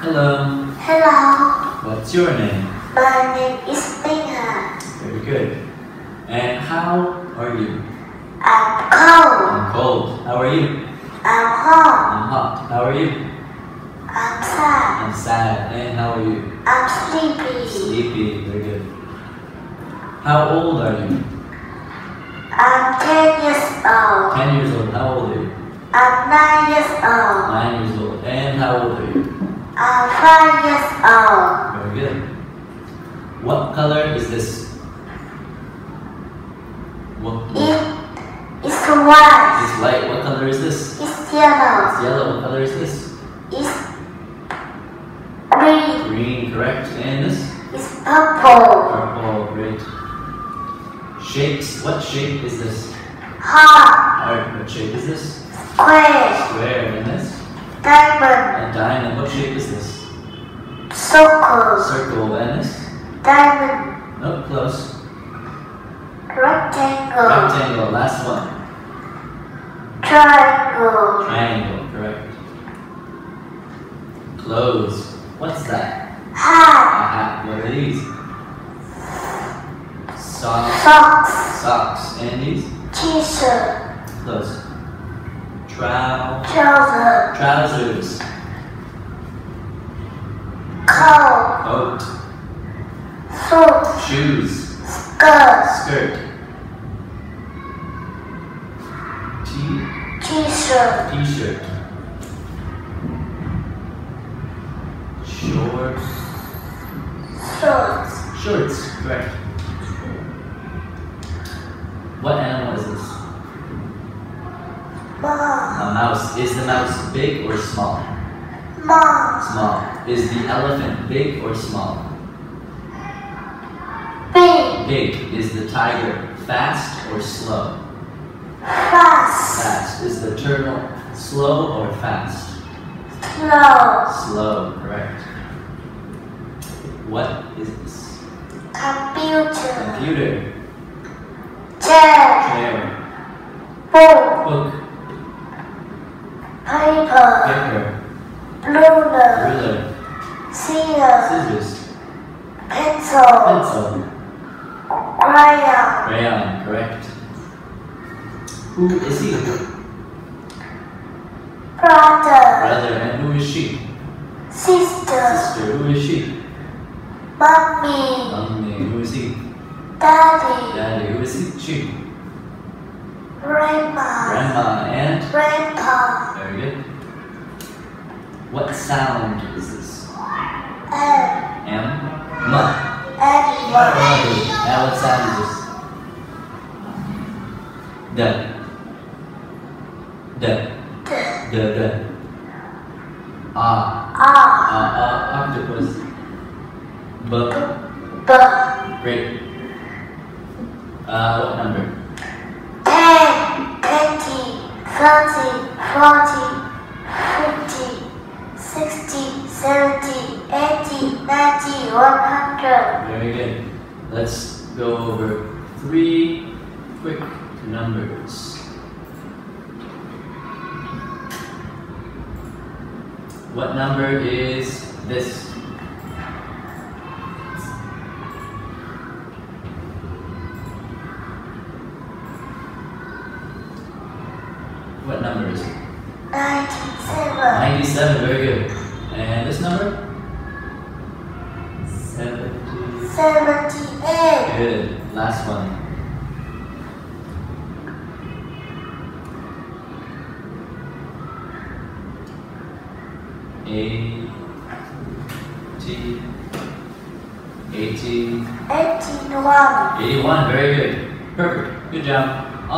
Hello. Hello, What's your name? my name is Minha. Very good. And how are you? I'm cold. I'm cold. How are you? I'm hot. I'm hot. How are you? I'm sad. I'm sad. And how are you? I'm sleepy. Sleepy. Very good. How old are you? I'm 10 years old. 10 years old. How old are you? I'm 9 years old. 9 years old. And how old are you? I'm 5 years old. Very good. What color is this? What, It is white. It's light. What color is this? It's yellow. It's yellow. What color is this? It's green. Green, correct. And this? It's purple. Purple, great. Shapes. What shape is this? Heart. Heart. What shape is this? Square. Square. Diamond. What shape is this? Circle. Circle. And this? Diamond. Nope, close. Rectangle. Rectangle. Last one. Triangle. Triangle, correct. Clothes. What's that? A Hat. hat. What are these? Socks. Socks. Socks. And these? T-shirt. Close. Trow. Trouser. Trousers. Coat. Coat. Suit. Shoes. Skirt. Skirt. T. T-shirt. T-shirt. Shorts. Shorts. Shorts. Correct. What animal is this? Mom. A mouse. Is the mouse big or small? Mom. Small. Is the elephant big or small? Big. Big. Is the tiger fast or slow? Fast. Fast. Is the turtle slow or fast? Slow. Slow. Correct. What is this? Computer. Computer. Chair. Chair. Book. Book. Paper. Paper. Ruler. Ruler. Scissors. Scissors. Pencil. Pencil. Crayon. Crayon. Correct. Who is he? Brother. Brother. And who is she? Sister. Sister. Who is she? Mommy. Mommy. Who is he? Daddy. Daddy. Who is he? She. Grandma. Grandma. And Grandpa. very good. What sound is this? And M. M. Now what sound is this? The. The. The. The. Ah. Ah. Uh, uh, octopus. B. The. Great. Uh, what number? Ten. Twenty. Thirty. Forty. Fifty. Sixty. Seventy. Eighty. Ninety. One hundred. Very good. Let's go over three quick numbers. What number is this? What number is it? Ninety-seven. 97, very good. And this number? 70. Seventy-eight. Good. Last one. Eighty. Eighty. Eighty-one. Eighty-one. Very good. Perfect. Good job.